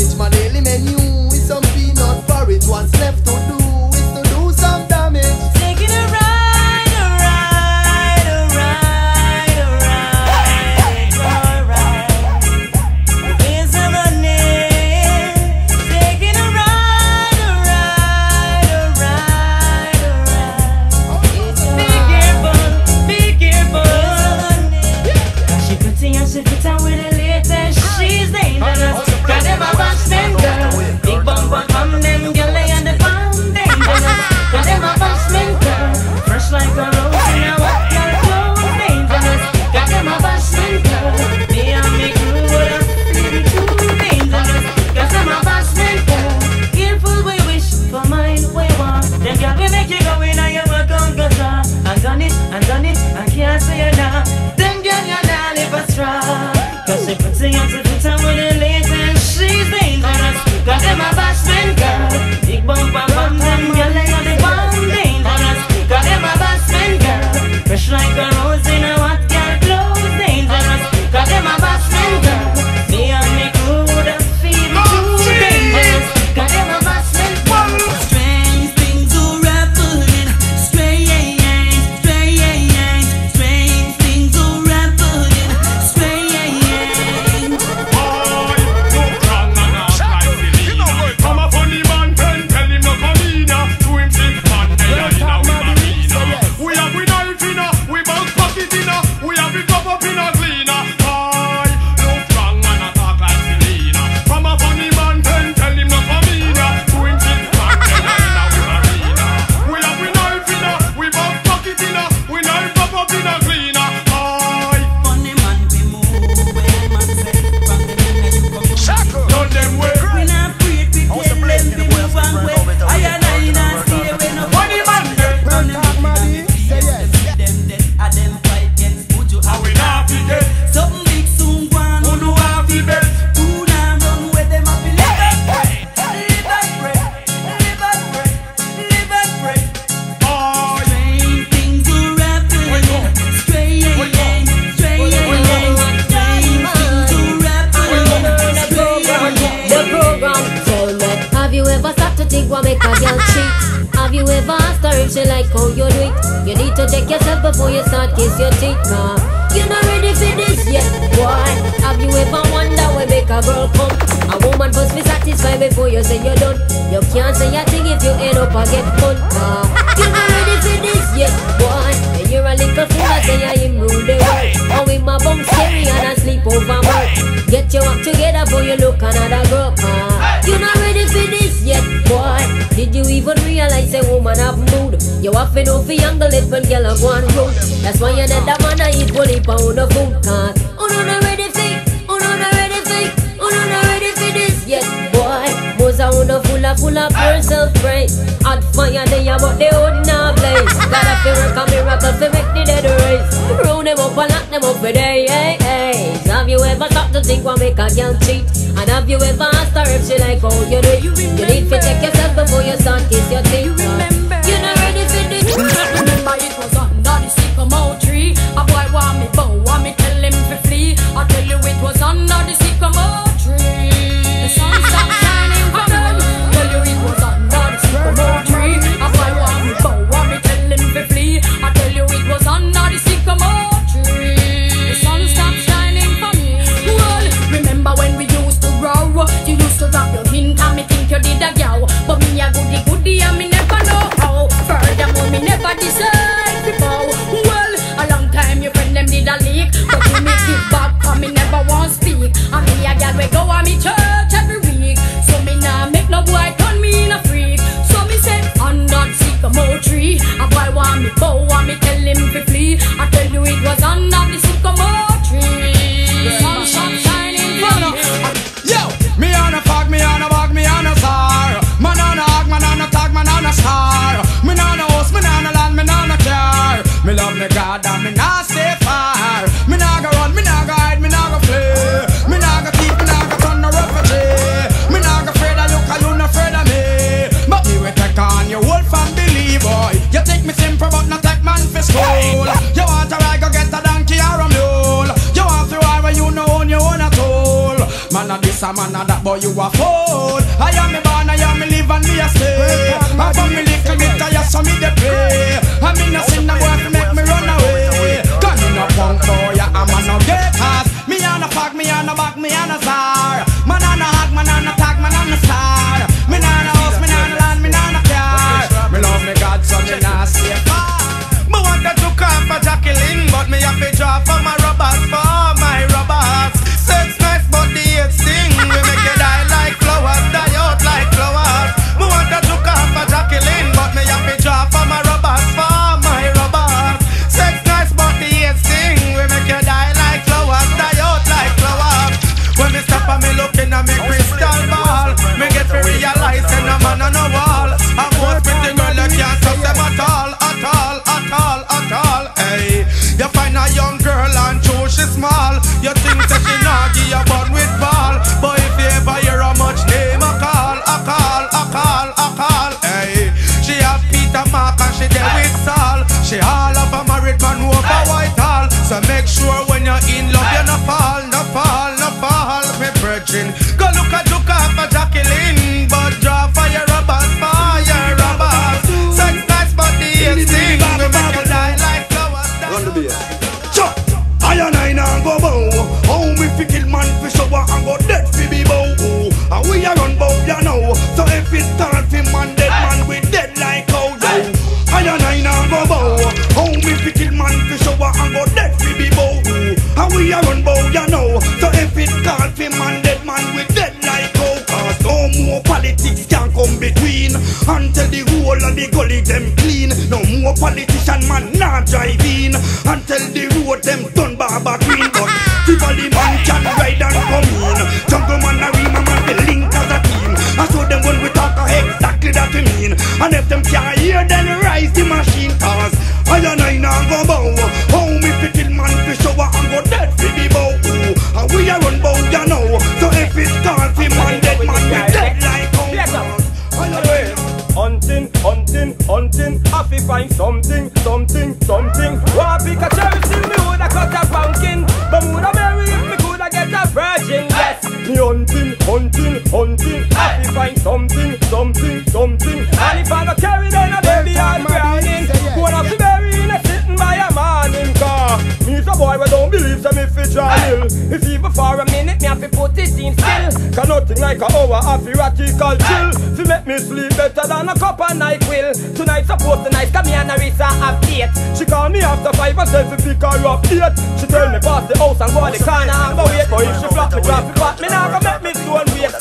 It's my. to check yourself before you start kiss your teeth, ma. You're not ready for this yet, boy. Have you ever wondered where make a girl come? A woman must be satisfied before you say you're done. You can't say a thing if you end up and get fun, ma. You're not ready for this yet, boy. And you're a little fool, I say I am rude the world. Or with my bum scary and I sleep over work. Get your act together before you look another girl. even realize a woman have mood. You have to know for young girl if girl a go on road. That's why you need that man to eat bully pound of food. Cause oh no, not ready for oh no, not ready for oh no, not ready for this Yes, boy. Most I wanna full a full of yourself, right? Hot fire they a about they old now blaze. Gotta feel like a miracle to make the dead race. Round them up and lock them up for day, eh? little thing will make a girl cheat. And have you ever asked her if she like how you do? You, you need to check yourself before you start kiss your teeth. You remember. Yes, I'm another boy, you a fool. I am me born, I am me live and me a stay. I want me little bit tired, so me the pay. I mean, I sin, I want to make me run away. Gun in a punk boy, I'm a no gators. Me on a fuck, me on a back, me on a czar. Man on a hug, man on a tag, man on a star. Me on a house, me on a land, me on a car. Me love me God, so me not stay far. Me want to took off a Jacqueline, but me have to draw for my about them. Until the whole of the gully them clean. No more politician man not drive in. Until the road them done barber green But the man can ride and come in. Jungle man arena man the link as a team. I show them when we talk exactly that we mean. And if them can't hear then rise the machine talk find something, something, something. Wanna pick a cherry, still me woulda cut a pumpkin. But woulda marry if me coulda get a virgin. Yes, me hunting, hunting, hunting. I fi find something, something, something. And if I no carry, then a baby I'm browning. Wanna fi bury in a sitting by a morning car. Me a boy we don't believe so me fi try ill. If even for a minute me have to put it in still. Cause nothing like a hour of radical chill. Fi make me sleep better than a cup of night will. Tonight supposed to night, cause me and Arisa have date. She call me after five and said fi pick her up eight. She tell me pass the house and go to the corner and go wait. But if she flop me drop it back, me nah go make me stone waste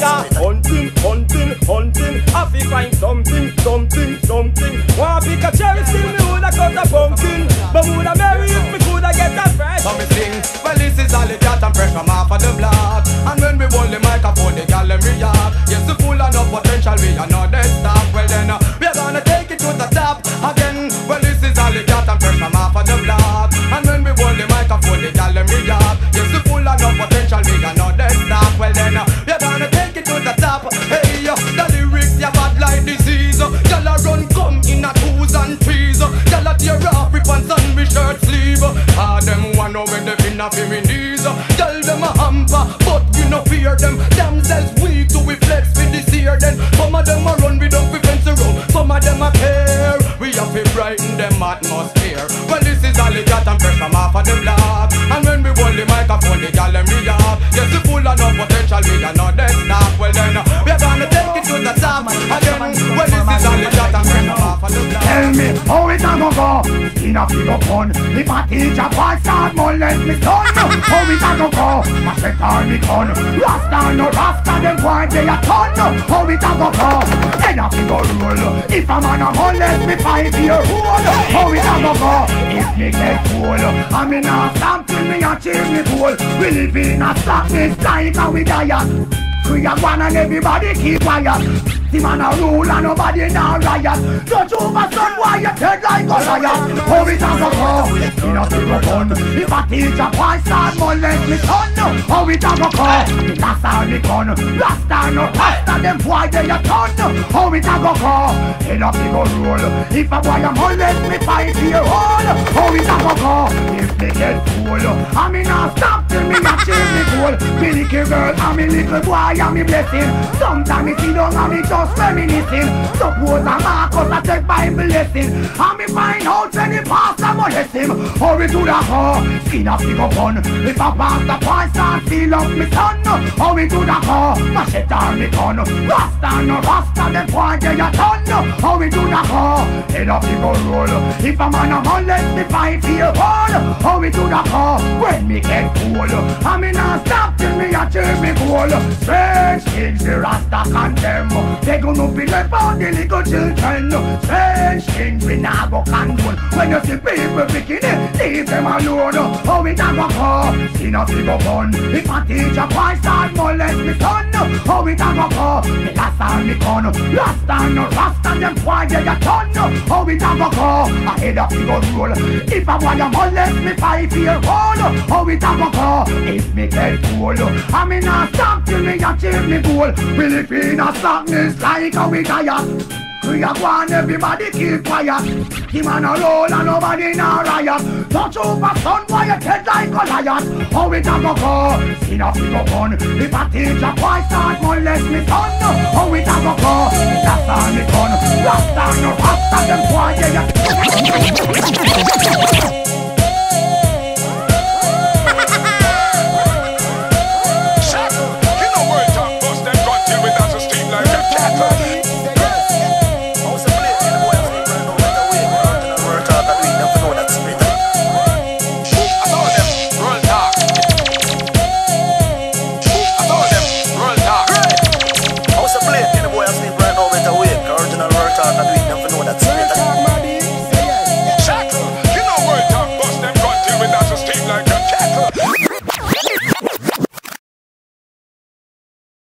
the cat and fresh from off of the block And when we hold the microphone the gal them react Yes we full of no potential we are not dead stop Tell me how it a go go? In a big up fun If a teacher boy start molest me son. How it a go go? Mash it on me gun Rasta no rasta them boy they a ton. How it a go go? Then a big roll If a man a molest me five year old. How it a go go? If me get cool I me not stop till me achieve me goal We live in a slackness like a we diet we a one and everybody keep quiet. The man a rule and nobody now riot. Judge over son why you dead like a lion How it a go go In a zero gun If I teach a teacher boy start molest me son How it a go go That's all me gun Rasta no rasta them boy they a ton How it a go go In a big rule. If a boy a molest me five year old How it a go go If me get fool I me not stop till me achieve me goal Me little girl and me little boy and me blessing. Sometimes me down and me just reminiscing. Suppose a Marcus a take Bible lesson And me find out when the pastor molest him Hurry to the car, skin a pick up gun If a pastor boy start steal up me son. Hurry to the car, machete on me gun. Rasta no rasta them boy they a ton. Hurry to the car, head up the go roll. If a man a molest me five year old Hurry to the car, when me get cool. And me not stop achieve Strange things the Rasta condemn They gonna be left on the little children. Strange things we nah go condone When you see people it, leave them alone. How we nah go go, see no go gun If a teacher boy start molest me son How we nah go go, me last on me gun Rasta no Rasta them boy they a ton How oh, we nah go go, ahead of the go roll. If a boy a molest me five year old How we nah go go, if me get cool I me nah stop till me achieve me goal in darkness like a we tired we a want everybody keep quiet. The man a roll and nobody na riot. Touch over son why you head like a lion? How it a go go, skin a figure gun. If a teacher boy start molest me son How it a go go, that's all me gun. Rasta no rasta them boy yeah yeah